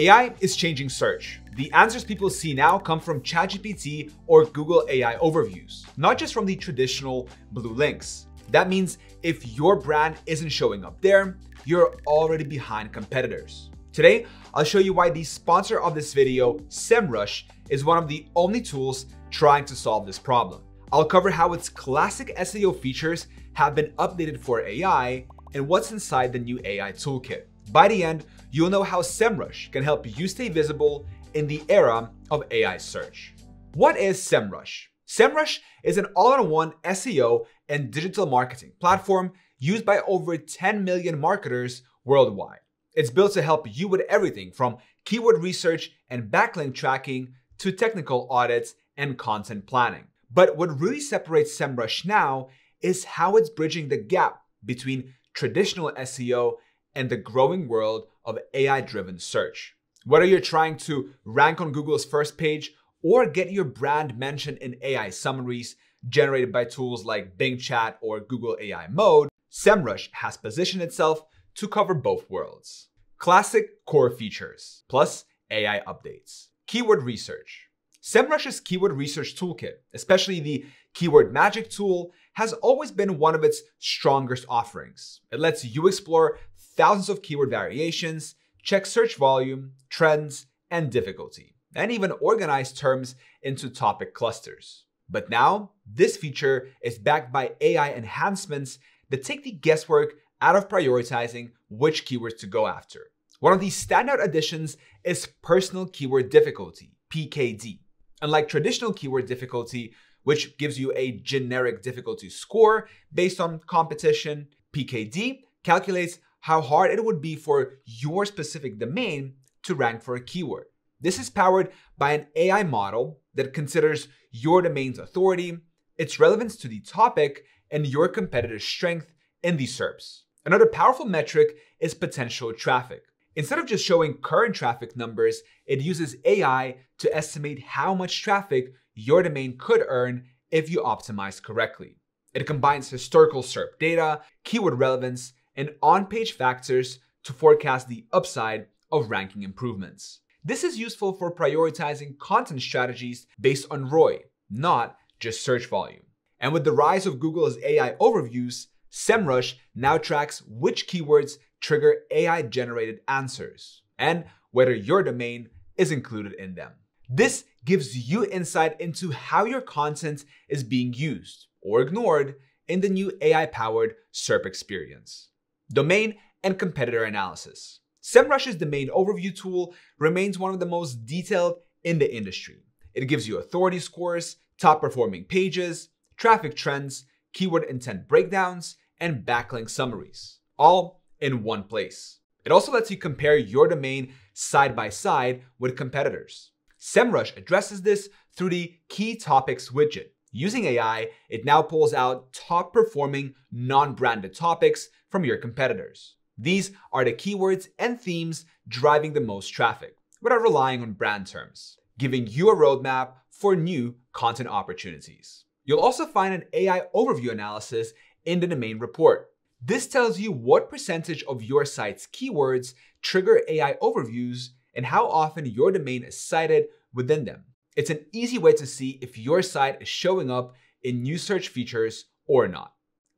AI is changing search. The answers people see now come from ChatGPT or Google AI overviews, not just from the traditional blue links. That means if your brand isn't showing up there, you're already behind competitors. Today, I'll show you why the sponsor of this video, SEMrush, is one of the only tools trying to solve this problem. I'll cover how its classic SEO features have been updated for AI and what's inside the new AI toolkit. By the end, you'll know how SEMrush can help you stay visible in the era of AI search. What is SEMrush? SEMrush is an all-in-one SEO and digital marketing platform used by over 10 million marketers worldwide. It's built to help you with everything from keyword research and backlink tracking to technical audits and content planning. But what really separates SEMrush now is how it's bridging the gap between traditional SEO and the growing world of AI driven search. Whether you're trying to rank on Google's first page or get your brand mentioned in AI summaries generated by tools like Bing Chat or Google AI Mode, SEMrush has positioned itself to cover both worlds. Classic core features plus AI updates. Keyword research. SEMrush's keyword research toolkit, especially the Keyword Magic tool, has always been one of its strongest offerings. It lets you explore thousands of keyword variations, check search volume, trends, and difficulty, and even organize terms into topic clusters. But now, this feature is backed by AI enhancements that take the guesswork out of prioritizing which keywords to go after. One of the standout additions is personal keyword difficulty, PKD. Unlike traditional keyword difficulty, which gives you a generic difficulty score based on competition, PKD calculates how hard it would be for your specific domain to rank for a keyword. This is powered by an AI model that considers your domain's authority, its relevance to the topic, and your competitor's strength in the SERPs. Another powerful metric is potential traffic. Instead of just showing current traffic numbers, it uses AI to estimate how much traffic your domain could earn if you optimize correctly. It combines historical SERP data, keyword relevance, and on-page factors to forecast the upside of ranking improvements. This is useful for prioritizing content strategies based on ROI, not just search volume. And with the rise of Google's AI overviews, SEMrush now tracks which keywords trigger AI generated answers and whether your domain is included in them. This gives you insight into how your content is being used or ignored in the new AI powered SERP experience. Domain and competitor analysis. SEMrush's domain overview tool remains one of the most detailed in the industry. It gives you authority scores, top performing pages, traffic trends, keyword intent breakdowns, and backlink summaries, all in one place. It also lets you compare your domain side by side with competitors. SEMrush addresses this through the Key Topics widget. Using AI, it now pulls out top performing non-branded topics from your competitors. These are the keywords and themes driving the most traffic without relying on brand terms, giving you a roadmap for new content opportunities. You'll also find an AI overview analysis in the domain report. This tells you what percentage of your site's keywords trigger AI overviews and how often your domain is cited within them. It's an easy way to see if your site is showing up in new search features or not.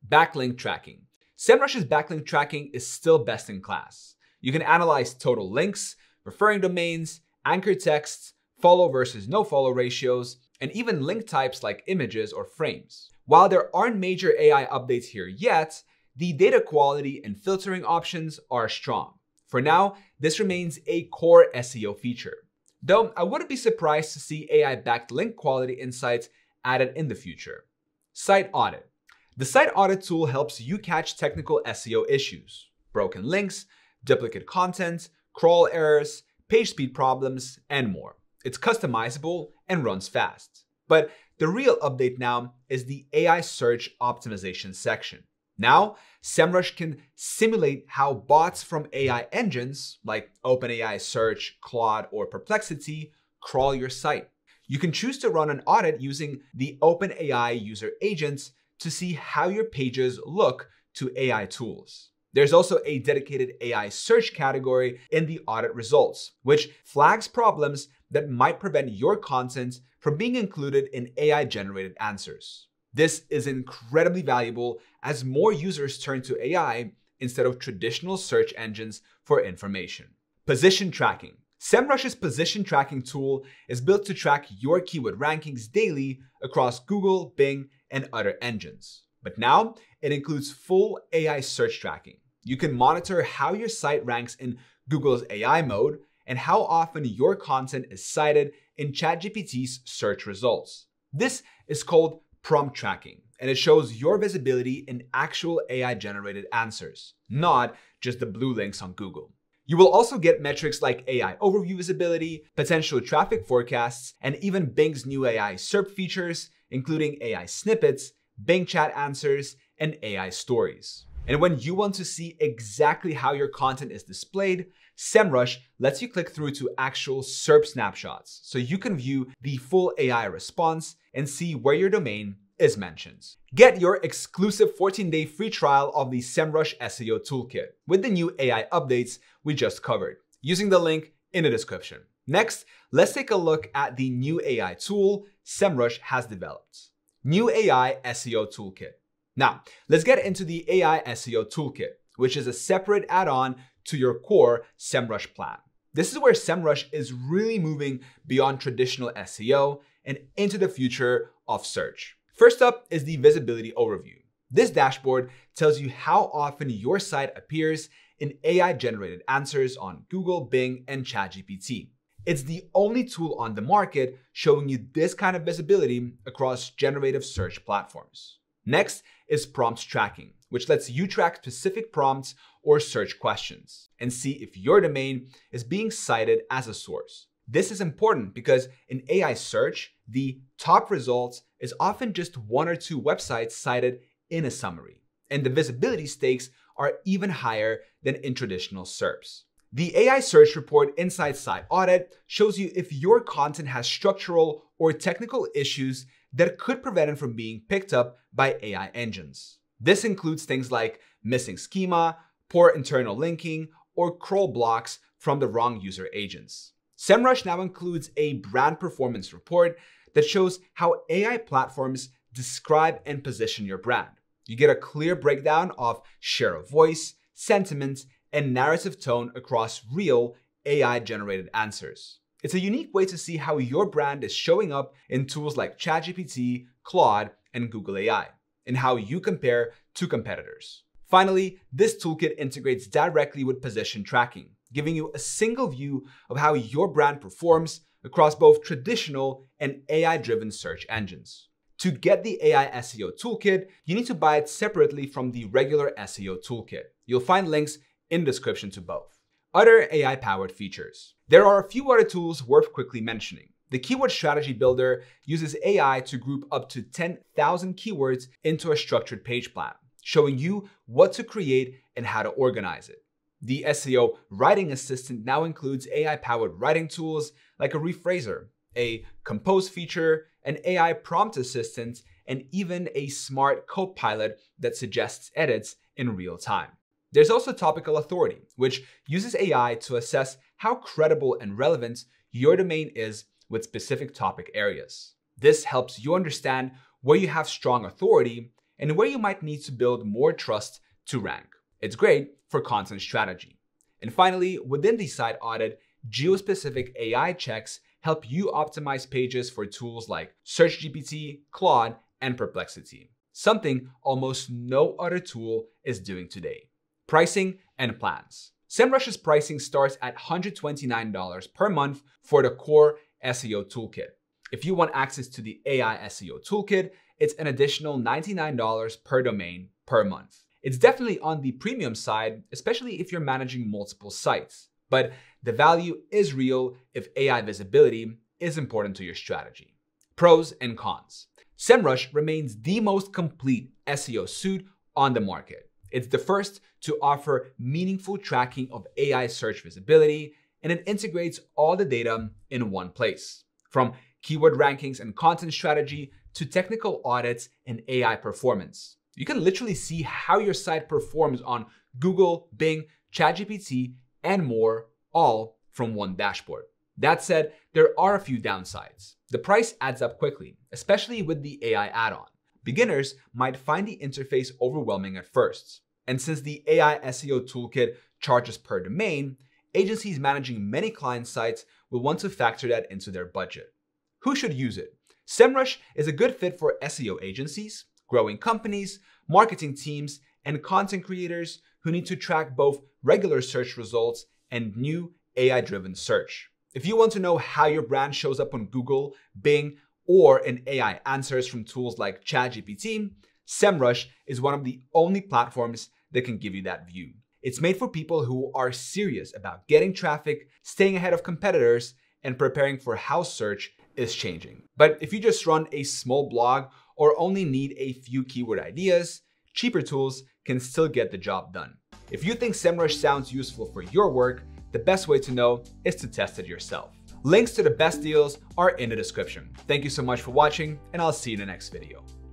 Backlink tracking. SEMrush's backlink tracking is still best in class. You can analyze total links, referring domains, anchor texts, follow versus no follow ratios, and even link types like images or frames. While there aren't major AI updates here yet, the data quality and filtering options are strong. For now, this remains a core SEO feature. Though I wouldn't be surprised to see AI-backed link quality insights added in the future. Site Audit. The Site Audit tool helps you catch technical SEO issues, broken links, duplicate content, crawl errors, page speed problems, and more. It's customizable and runs fast. But the real update now is the AI search optimization section. Now, SEMrush can simulate how bots from AI engines like OpenAI Search, Claude, or Perplexity crawl your site. You can choose to run an audit using the OpenAI user agents to see how your pages look to AI tools. There's also a dedicated AI search category in the audit results, which flags problems that might prevent your content from being included in AI generated answers. This is incredibly valuable as more users turn to AI instead of traditional search engines for information. Position tracking. SEMrush's position tracking tool is built to track your keyword rankings daily across Google, Bing, and other engines. But now it includes full AI search tracking. You can monitor how your site ranks in Google's AI mode and how often your content is cited in ChatGPT's search results. This is called prompt tracking, and it shows your visibility in actual AI generated answers, not just the blue links on Google. You will also get metrics like AI overview visibility, potential traffic forecasts, and even Bing's new AI SERP features, including AI snippets, Bing chat answers, and AI stories. And when you want to see exactly how your content is displayed, SEMrush lets you click through to actual SERP snapshots so you can view the full AI response and see where your domain is mentioned. Get your exclusive 14-day free trial of the SEMrush SEO Toolkit with the new AI updates we just covered using the link in the description. Next, let's take a look at the new AI tool SEMrush has developed. New AI SEO Toolkit. Now, let's get into the AI SEO Toolkit, which is a separate add-on to your core SEMrush plan. This is where SEMrush is really moving beyond traditional SEO and into the future of search. First up is the visibility overview. This dashboard tells you how often your site appears in AI generated answers on Google, Bing, and ChatGPT. It's the only tool on the market showing you this kind of visibility across generative search platforms. Next is prompts tracking, which lets you track specific prompts or search questions and see if your domain is being cited as a source. This is important because in AI search, the top results is often just one or two websites cited in a summary, and the visibility stakes are even higher than in traditional SERPs. The AI search report inside Site Audit shows you if your content has structural or technical issues that could prevent it from being picked up by AI engines. This includes things like missing schema, poor internal linking, or crawl blocks from the wrong user agents. SEMrush now includes a brand performance report that shows how AI platforms describe and position your brand. You get a clear breakdown of share of voice, sentiment, and narrative tone across real AI generated answers. It's a unique way to see how your brand is showing up in tools like ChatGPT, Claude, and Google AI, and how you compare to competitors. Finally, this toolkit integrates directly with position tracking, giving you a single view of how your brand performs across both traditional and AI-driven search engines. To get the AI SEO toolkit, you need to buy it separately from the regular SEO toolkit. You'll find links in description to both. Other AI-powered features. There are a few other tools worth quickly mentioning. The Keyword Strategy Builder uses AI to group up to 10,000 keywords into a structured page plan, showing you what to create and how to organize it. The SEO Writing Assistant now includes AI-powered writing tools like a rephraser, a compose feature, an AI prompt assistant, and even a smart copilot that suggests edits in real time. There's also Topical Authority, which uses AI to assess how credible and relevant your domain is with specific topic areas. This helps you understand where you have strong authority and where you might need to build more trust to rank. It's great for content strategy. And finally, within the site audit, geo-specific AI checks help you optimize pages for tools like SearchGPT, Claude, and Perplexity, something almost no other tool is doing today. Pricing and plans. SEMrush's pricing starts at $129 per month for the core SEO toolkit. If you want access to the AI SEO toolkit, it's an additional $99 per domain per month. It's definitely on the premium side, especially if you're managing multiple sites. But the value is real if AI visibility is important to your strategy. Pros and cons. SEMrush remains the most complete SEO suite on the market. It's the first to offer meaningful tracking of AI search visibility, and it integrates all the data in one place. From keyword rankings and content strategy to technical audits and AI performance. You can literally see how your site performs on Google, Bing, ChatGPT, and more, all from one dashboard. That said, there are a few downsides. The price adds up quickly, especially with the AI add-on. Beginners might find the interface overwhelming at first. And since the AI SEO toolkit charges per domain, agencies managing many client sites will want to factor that into their budget. Who should use it? SEMrush is a good fit for SEO agencies, growing companies, marketing teams, and content creators who need to track both regular search results and new AI driven search. If you want to know how your brand shows up on Google, Bing, or in AI answers from tools like ChatGPT, SEMrush is one of the only platforms that can give you that view. It's made for people who are serious about getting traffic, staying ahead of competitors, and preparing for how search is changing. But if you just run a small blog or only need a few keyword ideas, cheaper tools can still get the job done. If you think SEMrush sounds useful for your work, the best way to know is to test it yourself. Links to the best deals are in the description. Thank you so much for watching, and I'll see you in the next video.